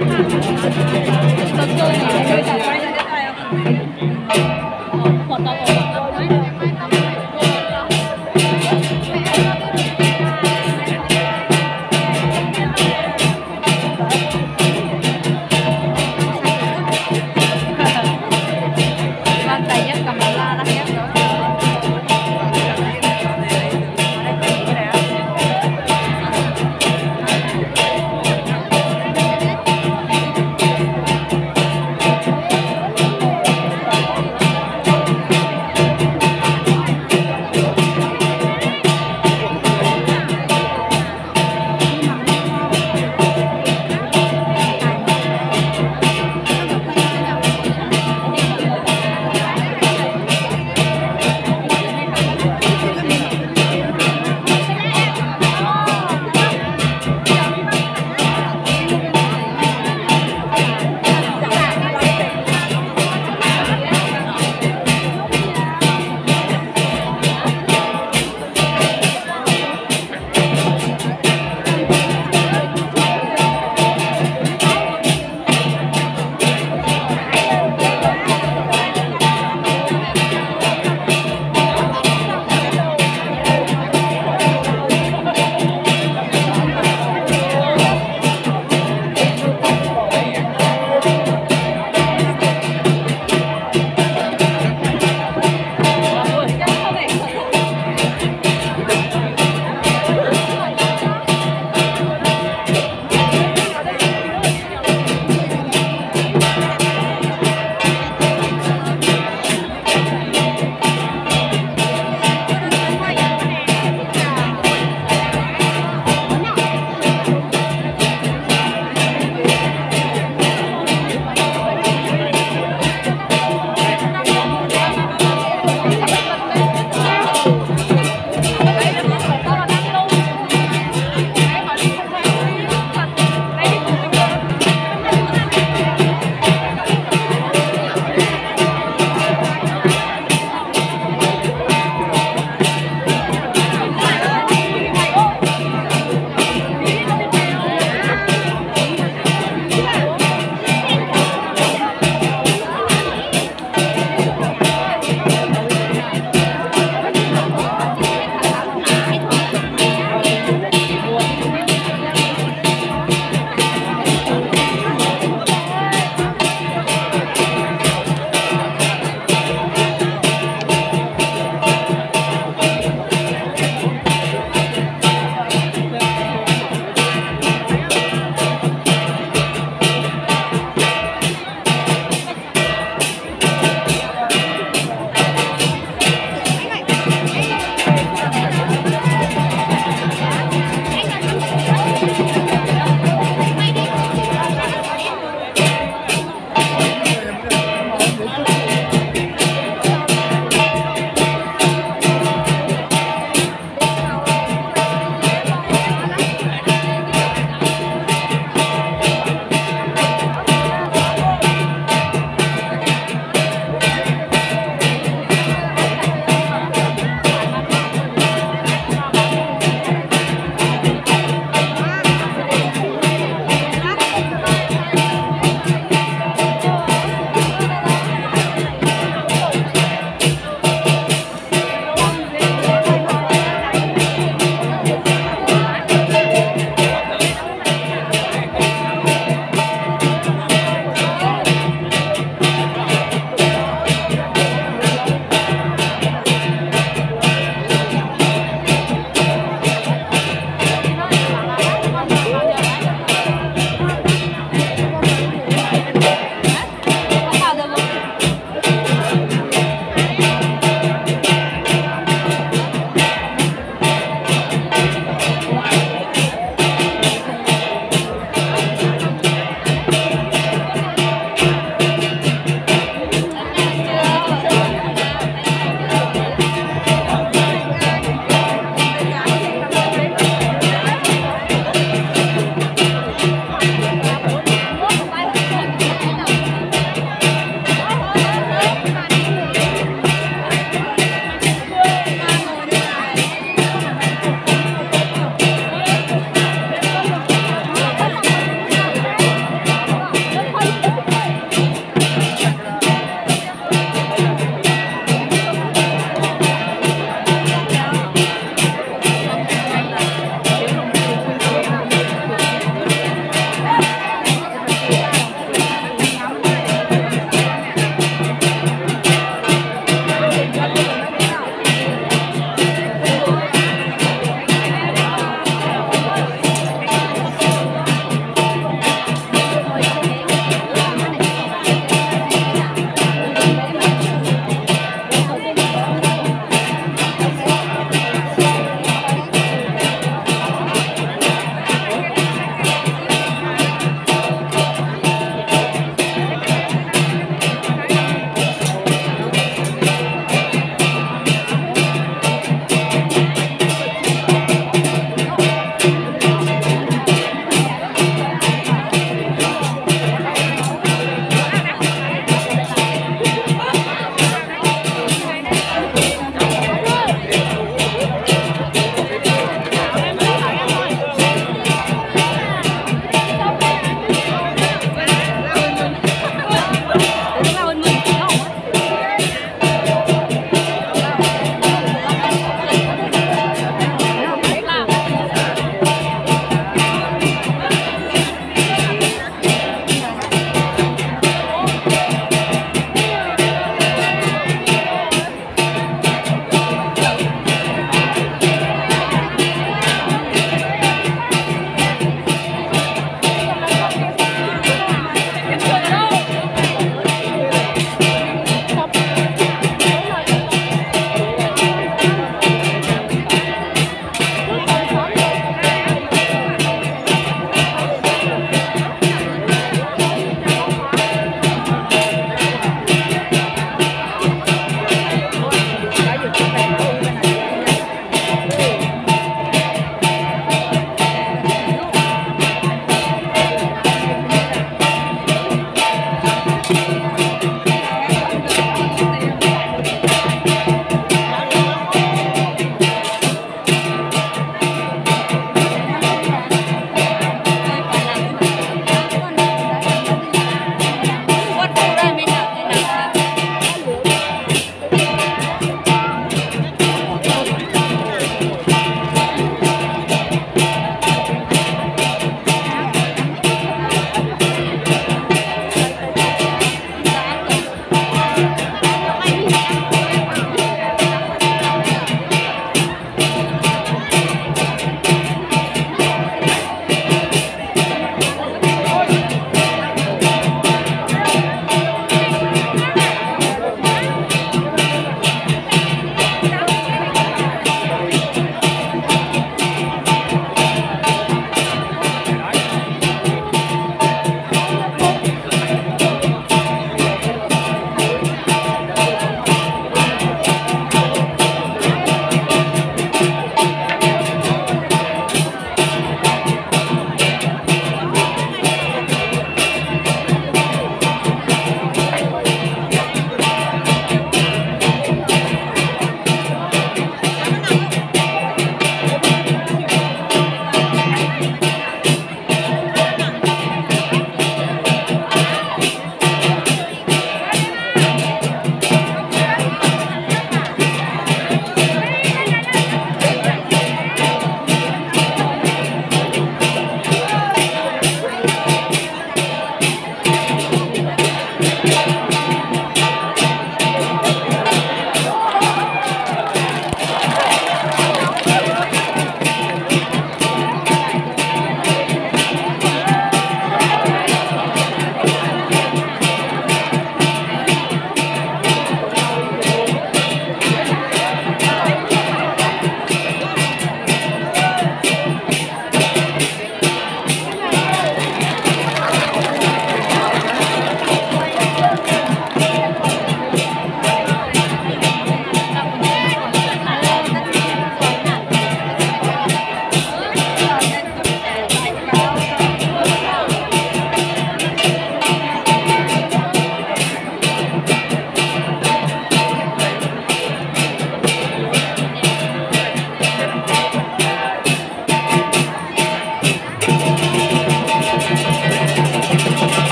ตู้เดยไม่ได้จัได้ในใจเอาค่ะหัตเตาอด